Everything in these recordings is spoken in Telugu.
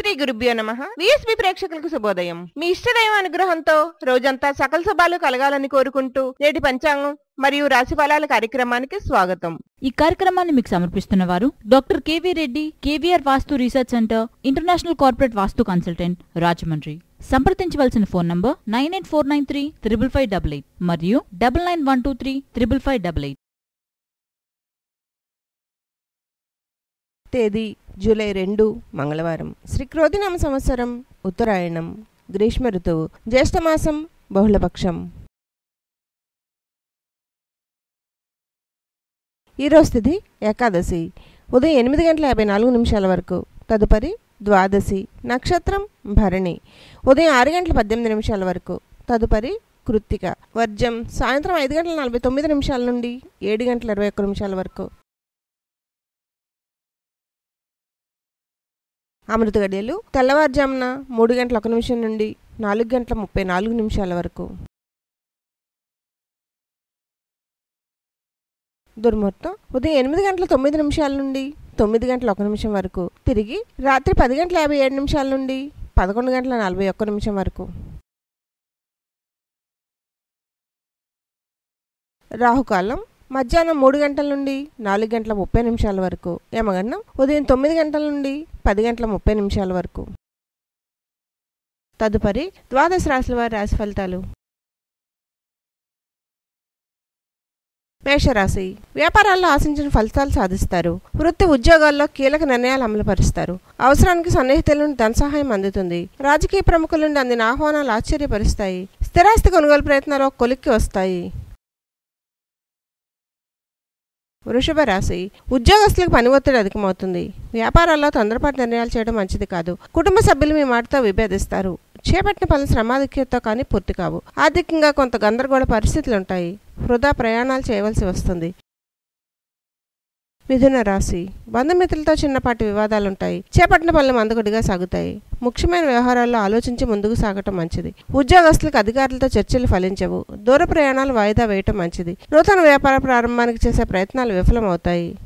శ్రీ గురుభ్యో నమ. విఎస్బి ప్రేక్షకులకు శుభోదయం. మీ ఇష్టదైవ అనుగ్రహంతో రోజంతా సకల శుభాలు కలగాలని కోరుకుంటూ నేటి పంచాంగం మరియు రాశి ఫలాల కార్యక్రమానికి స్వాగతం. ఈ కార్యక్రమాన్ని మీకు సమర్పిస్తున్న వారు doctor KV Reddy KVR vastu research centre international corporate vastu consultant Rajahmundry. సంప్రదించవలసిన phone number nine eight four nine three triple five double eight మరియు double nine one two three triple five double eight. తేదీ జూలై రెండు మంగళవారం. శ్రీక్రోధినామ సంవత్సరం ఉత్తరాయణం గ్రీష్మ ఋతువు జ్యేష్ఠమాసం బహుళపక్షం. ఈరోజు తిథి ఏకాదశి. ఉదయం ఎనిమిది గంటల యాభై నాలుగు నిమిషాల వరకు. తదుపరి ద్వాదశి నక్షత్రం భరణి. ఉదయం ఆరు గంటల పద్దెనిమిది నిమిషాల వరకు. తదుపరి కృత్తిక. వర్జం సాయంత్రం ఐదు గంటల నలభై తొమ్మిది నిమిషాల నుండి ఏడు గంటల ఇరవై ఒక్క నిమిషాల వరకు. అమృత గడియలు తెల్లవారుజామున మూడు గంటల ఒక నిమిషం నుండి నాలుగు గంటల ముప్పై నాలుగు నిమిషాల వరకు. దుర్ముహూర్తం ఉదయం ఎనిమిది గంటల తొమ్మిది నిమిషాల నుండి తొమ్మిది గంటల ఒక నిమిషం వరకు. తిరిగి రాత్రి పది గంటల యాభై ఏడు నిమిషాల నుండి పదకొండు గంటల నలభై ఒక్క నిమిషం వరకు. రాహుకాలం మధ్యాహ్నం మూడు గంటల నుండి నాలుగు గంటల ముప్పై నిమిషాల వరకు. యమగండం ఉదయం తొమ్మిది గంటల నుండి పది గంటల ముప్పై నిమిషాల వరకు. తదుపరి ద్వాదశ రాశుల వారి రాశి ఫలితాలు. మేషరాశి. వ్యాపారాల్లో ఆశించిన ఫలితాలు సాధిస్తారు. వృత్తి ఉద్యోగాల్లో కీలక నిర్ణయాలు అమలుపరుస్తారు. అవసరానికి సన్నిహితుల నుండి ధన సహాయం అందుతుంది. రాజకీయ ప్రముఖుల నుండి అందిన ఆహ్వానాలు ఆశ్చర్యపరుస్తాయి. స్థిరాస్తి కొనుగోలు ప్రయత్నాలు ఒక కొలిక్కి వస్తాయి. వృషభ రాశి ఉద్యోగస్తులకు పని ఒత్తిడి అధికమవుతుంది. వ్యాపారాల్లో తొందరపాటు నిర్ణయాలు చేయడం మంచిది కాదు. కుటుంబ సభ్యులు మీ మాటతో విభేదిస్తారు. చేపట్టిన పనులు శ్రమాధిక్యతతో కానీ పూర్తి కావు. ఆర్థికంగా కొంత గందరగోళ పరిస్థితులు ఉంటాయి వృధా ప్రయాణాలు చేయవలసి వస్తుంది. మిథున రాశి. బంధుమిత్రులతో చిన్నపాటి వివాదాలుంటాయి. చేపట్టిన పనులు మందగుడిగా సాగుతాయి. ముఖ్యమైన వ్యవహారాల్లో ఆలోచించి ముందుకు సాగటం మంచిది. ఉద్యోగస్తులకు అధికారులతో చర్చలు ఫలించవు. దూర ప్రయాణాలు వాయిదా వేయటం మంచిది. నూతన వ్యాపార ప్రారంభానికి చేసే ప్రయత్నాలు విఫలమవుతాయి.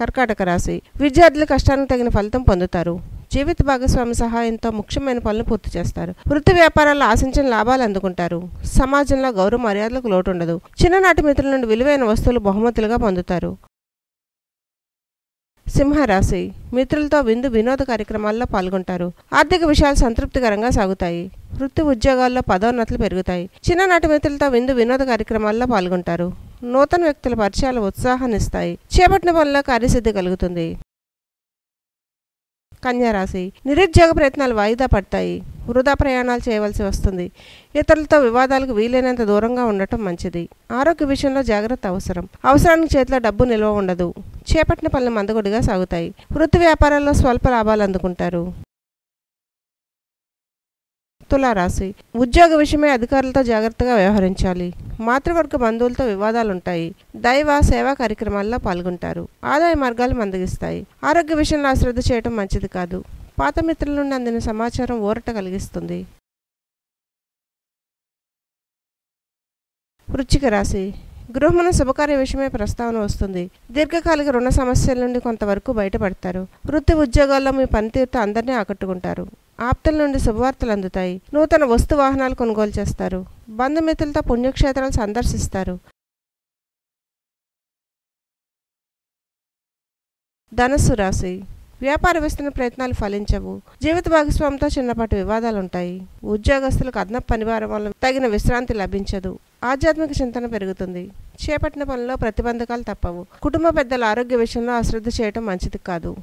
కర్కాటక రాశి. విద్యార్థులు కష్టానికి తగిన ఫలితం పొందుతారు. జీవిత భాగస్వామి సహాయంతో ముఖ్యమైన పనులు పూర్తి చేస్తారు. వృత్తి వ్యాపారాల్లో ఆశించిన లాభాలు అందుకుంటారు. సమాజంలో గౌరవ మర్యాదలకు లోటు ఉండదు చిన్ననాటి మిత్రుల నుండి విలువైన వస్తువులు బహుమతులుగా పొందుతారు. సింహరాశి మిత్రులతో విందు వినోద కార్యక్రమాల్లో పాల్గొంటారు. ఆర్థిక విషయాలు సంతృప్తికరంగా సాగుతాయి. వృత్తి ఉద్యోగాల్లో పదోన్నతులు పెరుగుతాయి. చిన్ననాటి మిత్రులతో విందు వినోద కార్యక్రమాల్లో పాల్గొంటారు. నూతన వ్యక్తుల పరిచయాలు ఉత్సాహాన్నిస్తాయి. చేపట్టిన పనుల్లో కార్యసిద్ధి కలుగుతుంది. కన్యారాశి. నిరుద్యోగ ప్రయత్నాలు వాయిదా పడతాయి. వృధా ప్రయాణాలు చేయవలసి వస్తుంది. ఇతరులతో వివాదాలకు వీలైనంత దూరంగా ఉండటం మంచిది. ఆరోగ్య విషయంలో జాగ్రత్త అవసరం. అవసరానికి చేతిలో డబ్బు నిల్వ ఉండదు. చేపట్టిన పనులు మందకొడిగా సాగుతాయి. వృత్తి వ్యాపారాల్లో స్వల్ప లాభాలు అందుకుంటారు. తులారాశి ఉద్యోగ విషయమై అధికారులతో జాగ్రత్తగా వ్యవహరించాలి. మాతృవర్గ బంధువులతో వివాదాలుంటాయి. దైవ సేవా కార్యక్రమాల్లో పాల్గొంటారు. ఆదాయ మార్గాలు మందగిస్తాయి. ఆరోగ్య విషయంలో అశ్రద్ధ చేయడం మంచిది కాదు. పాత మిత్రుల నుండి అందిన సమాచారం ఊరట కలిగిస్తుంది. వృచ్చిక రాశి. గృహమున శుభకార్య విషయమై ప్రస్తావన వస్తుంది. దీర్ఘకాలిక రుణ సమస్యల నుండి కొంతవరకు బయటపడతారు. వృత్తి ఉద్యోగాల్లో మీ పనితీరుతో అందరినీ ఆకట్టుకుంటారు. ఆప్తుల నుండి శుభవార్తలు అందుతాయి. నూతన వస్తు వాహనాలు కొనుగోలు చేస్తారు. బంధుమిత్రులతో పుణ్యక్షేత్రాలు సందర్శిస్తారు. ధనస్సు రాశి. వ్యాపార విస్తరణ ప్రయత్నాలు ఫలించవు. జీవిత భాగస్వామితో చిన్నపాటి వివాదాలుంటాయి. ఉద్యోగస్తులకు అదనపు పనివారం వల్ల తగిన విశ్రాంతి లభించదు. ఆధ్యాత్మిక చింతన పెరుగుతుంది. చేపట్టిన పనిలో ప్రతిబంధకాలు తప్పవు. కుటుంబ పెద్దల ఆరోగ్య విషయంలో అశ్రద్ధ చేయటం మంచిది కాదు.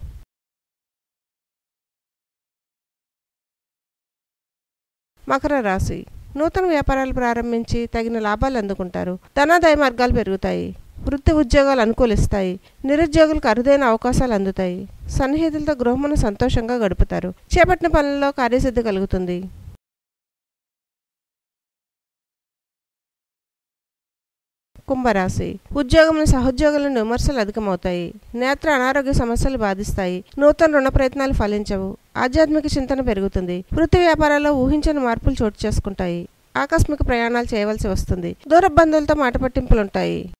మకర రాశి. నూతన వ్యాపారాలు ప్రారంభించి తగిన లాభాలు అందుకుంటారు. ధనాదాయ మార్గాలు పెరుగుతాయి. వృత్తి ఉద్యోగాలు అనుకూలిస్తాయి. నిరుద్యోగులకు అరుదైన అవకాశాలు అందుతాయి. సన్నిహితులతో గృహమును సంతోషంగా గడుపుతారు. చేపట్టిన పనుల్లో కార్యసిద్ధి కలుగుతుంది. కుంభరాశి. ఉద్యోగంలో సహోద్యోగుల విమర్శలు అధికమవుతాయి. నేత్ర అనారోగ్య సమస్యలు బాధిస్తాయి. నూతన రుణ ప్రయత్నాలు ఫలించవు. ఆధ్యాత్మిక చింతన పెరుగుతుంది. వృత్తి వ్యాపారాల్లో ఊహించని మార్పులు చోటు చేసుకుంటాయి. ఆకస్మిక ప్రయాణాలు చేయవలసి వస్తుంది. దూర బంధువులతో మాట పట్టింపులుంటాయి.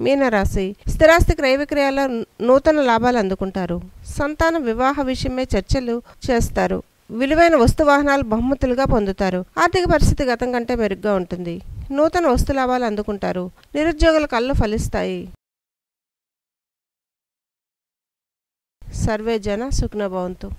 మీనరాశి. స్థిరాస్తి క్రయ విక్రయాల నూతన లాభాలు అందుకుంటారు. సంతాన వివాహ విషయమై చర్చలు చేస్తారు. విలువైన వస్తు వాహనాలు బహుమతులుగా పొందుతారు. ఆర్థిక పరిస్థితి గతం కంటే మెరుగ్గా ఉంటుంది. నూతన వస్తు లాభాలు అందుకుంటారు. నిరుద్యోగుల కళ్ళు ఫలిస్తాయి. సర్వే జన సుఖ్నభవంతు